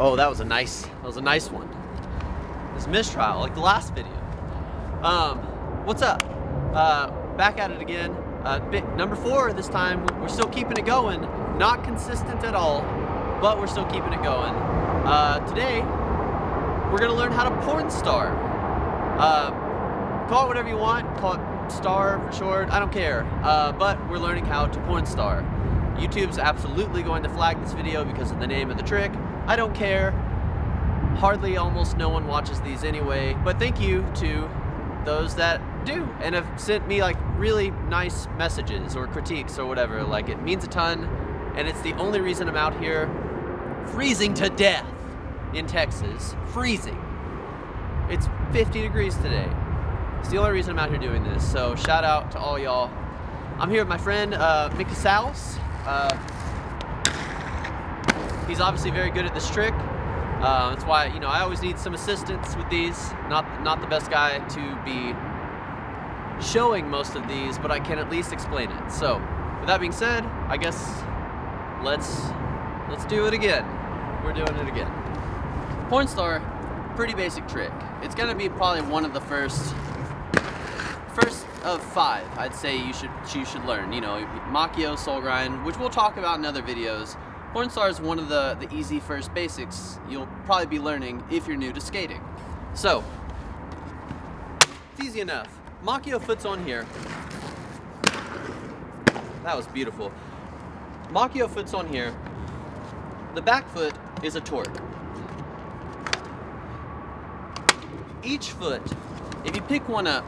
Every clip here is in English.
Oh, that was a nice, that was a nice one. This mistrial, like the last video. Um, what's up? Uh, back at it again. Uh, bit, number four this time. We're still keeping it going. Not consistent at all, but we're still keeping it going. Uh, today, we're gonna learn how to porn star. Uh, call it whatever you want. Call it star for short. I don't care. Uh, but we're learning how to porn star. YouTube's absolutely going to flag this video because of the name of the trick. I don't care. Hardly almost no one watches these anyway, but thank you to those that do and have sent me like really nice messages or critiques or whatever. Like it means a ton and it's the only reason I'm out here freezing to death in Texas. Freezing. It's 50 degrees today. It's the only reason I'm out here doing this. So shout out to all y'all. I'm here with my friend uh, Mick Casals. Uh, he's obviously very good at this trick. Uh, that's why you know I always need some assistance with these. Not not the best guy to be showing most of these, but I can at least explain it. So, with that being said, I guess let's let's do it again. We're doing it again. Porn star, pretty basic trick. It's gonna be probably one of the first first of five I'd say you should you should learn. You know, Makio, Soul Grind, which we'll talk about in other videos. Porn star is one of the, the easy first basics you'll probably be learning if you're new to skating. So, it's easy enough. Makio foot's on here. That was beautiful. Makio foot's on here. The back foot is a torque. Each foot, if you pick one up,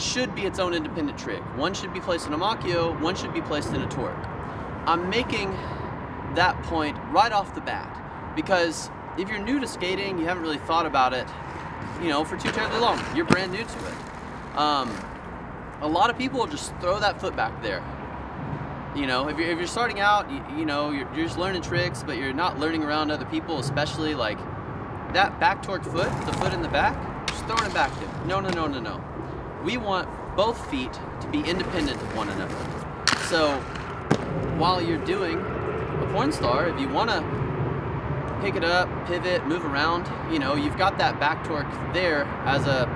should be its own independent trick. One should be placed in a Makio, one should be placed in a torque. I'm making that point right off the bat because if you're new to skating, you haven't really thought about it, you know, for too terribly long. You're brand new to it. Um, a lot of people just throw that foot back there. You know, if you're, if you're starting out, you, you know, you're, you're just learning tricks, but you're not learning around other people, especially like that back torque foot, the foot in the back, just throwing it back there. No, no, no, no, no. We want both feet to be independent of one another. So while you're doing a porn star, if you want to pick it up, pivot, move around, you know, you've got that back torque there as a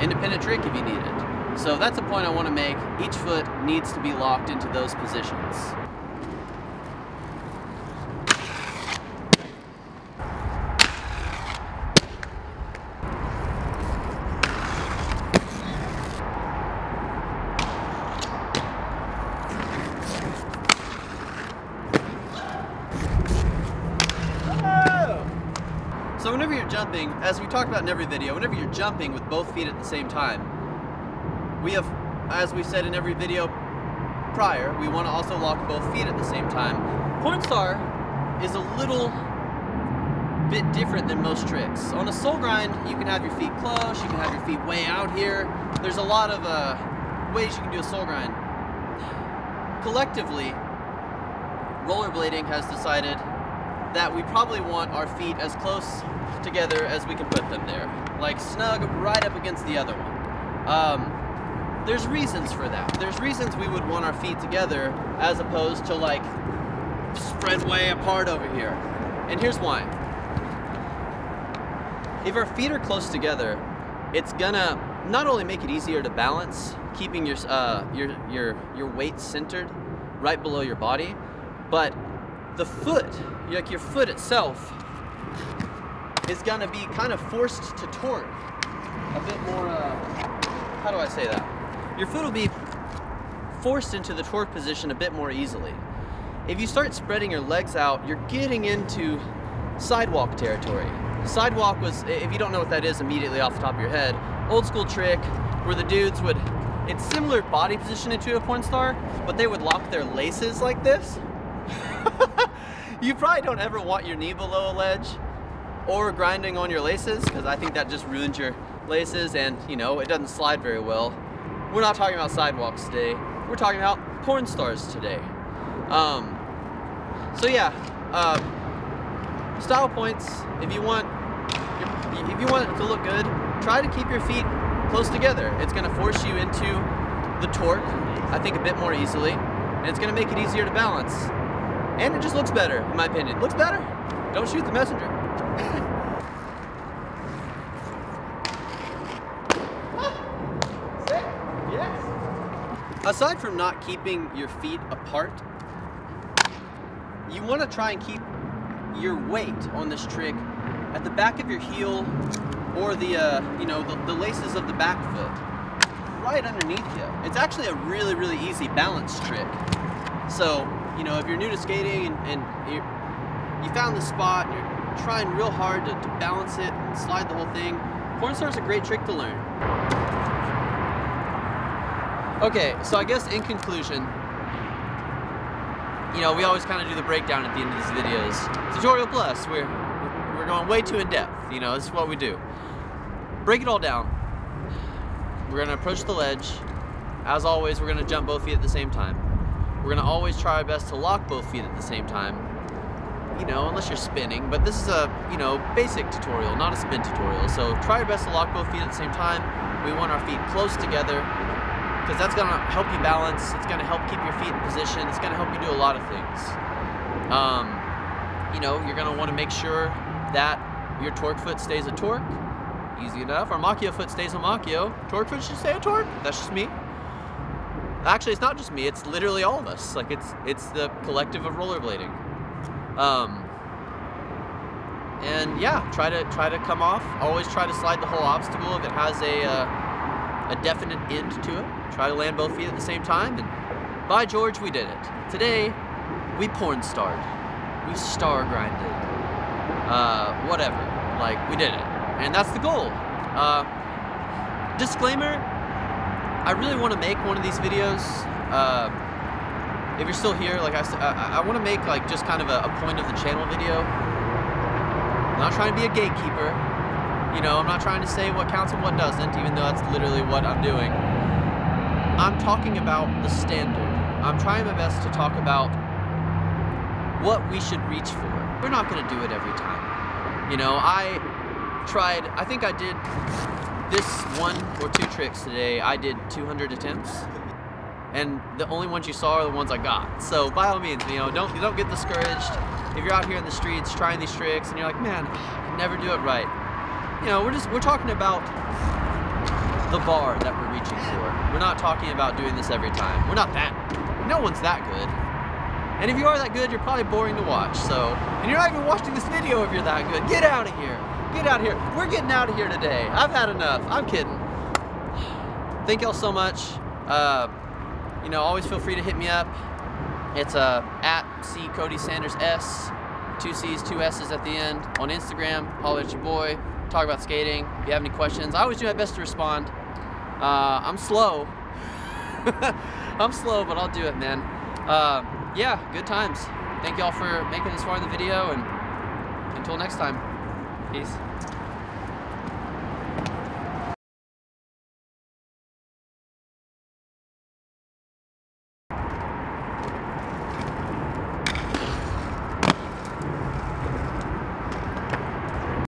independent trick if you need it. So that's a point I want to make. Each foot needs to be locked into those positions. So whenever you're jumping, as we talked about in every video, whenever you're jumping with both feet at the same time, we have, as we said in every video prior, we want to also lock both feet at the same time. Porn star is a little bit different than most tricks. On a soul grind, you can have your feet close, you can have your feet way out here. There's a lot of uh, ways you can do a soul grind. Collectively, rollerblading has decided that we probably want our feet as close together as we can put them there. Like snug right up against the other one. Um, there's reasons for that. There's reasons we would want our feet together as opposed to like spread way apart over here. And here's why. If our feet are close together, it's gonna not only make it easier to balance, keeping your, uh, your, your, your weight centered right below your body, but the foot, like your foot itself, is gonna be kind of forced to torque a bit more, uh, how do I say that? Your foot will be forced into the torque position a bit more easily. If you start spreading your legs out, you're getting into sidewalk territory. Sidewalk was, if you don't know what that is immediately off the top of your head, old school trick where the dudes would, it's similar body position to a porn star, but they would lock their laces like this. you probably don't ever want your knee below a ledge or grinding on your laces because I think that just ruins your laces and you know it doesn't slide very well. We're not talking about sidewalks today. We're talking about porn stars today. Um, so yeah, uh, style points. If you want, if you want it to look good, try to keep your feet close together. It's going to force you into the torque, I think, a bit more easily, and it's going to make it easier to balance. And it just looks better, in my opinion. Looks better. Don't shoot the messenger. yes. Aside from not keeping your feet apart, you want to try and keep your weight on this trick at the back of your heel or the, uh, you know, the, the laces of the back foot, right underneath you. It's actually a really, really easy balance trick. So, you know, if you're new to skating and, and you found the spot and you're trying real hard to, to balance it and slide the whole thing, Pornstar is a great trick to learn. Okay, so I guess in conclusion, you know, we always kind of do the breakdown at the end of these videos. Tutorial plus, we're, we're going way too in depth, you know, this is what we do. Break it all down. We're gonna approach the ledge. As always, we're gonna jump both feet at the same time. We're gonna always try our best to lock both feet at the same time. You know, unless you're spinning, but this is a, you know, basic tutorial, not a spin tutorial. So try your best to lock both feet at the same time. We want our feet close together because that's gonna help you balance. It's gonna help keep your feet in position. It's gonna help you do a lot of things. Um, you know, you're gonna wanna make sure that your torque foot stays a torque. Easy enough. Our Makio foot stays a Makio. Torque foot should stay a torque. That's just me. Actually, it's not just me. It's literally all of us. Like it's it's the collective of rollerblading. Um, and yeah, try to try to come off. Always try to slide the whole obstacle if it has a uh, a definite end to it. Try to land both feet at the same time. And by George, we did it. Today, we porn starred. We star grinded. Uh, whatever. Like we did it, and that's the goal. Uh, disclaimer: I really want to make one of these videos. Uh, if you're still here, like I, I, I want to make like just kind of a, a point of the channel video. I'm not trying to be a gatekeeper. You know, I'm not trying to say what counts and what doesn't, even though that's literally what I'm doing. I'm talking about the standard. I'm trying my best to talk about what we should reach for. We're not going to do it every time. You know, I tried, I think I did this one or two tricks today. I did 200 attempts and the only ones you saw are the ones I got. So by all means, you know, don't don't get discouraged. If you're out here in the streets trying these tricks and you're like, man, I never do it right. You know, we're just we're talking about the bar that we're reaching for. We're not talking about doing this every time. We're not that. No one's that good. And if you are that good, you're probably boring to watch. So, and you're not even watching this video if you're that good. Get out of here. Get out of here. We're getting out of here today. I've had enough. I'm kidding. Thank y'all so much. Uh, you know, always feel free to hit me up. It's uh, at C Cody Sanders S, two C's, two S's at the end on Instagram. Holler at your boy. Talk about skating. If you have any questions, I always do my best to respond. Uh, I'm slow. I'm slow, but I'll do it, man. Uh, yeah, good times. Thank y'all for making this far in the video, and until next time, Peace.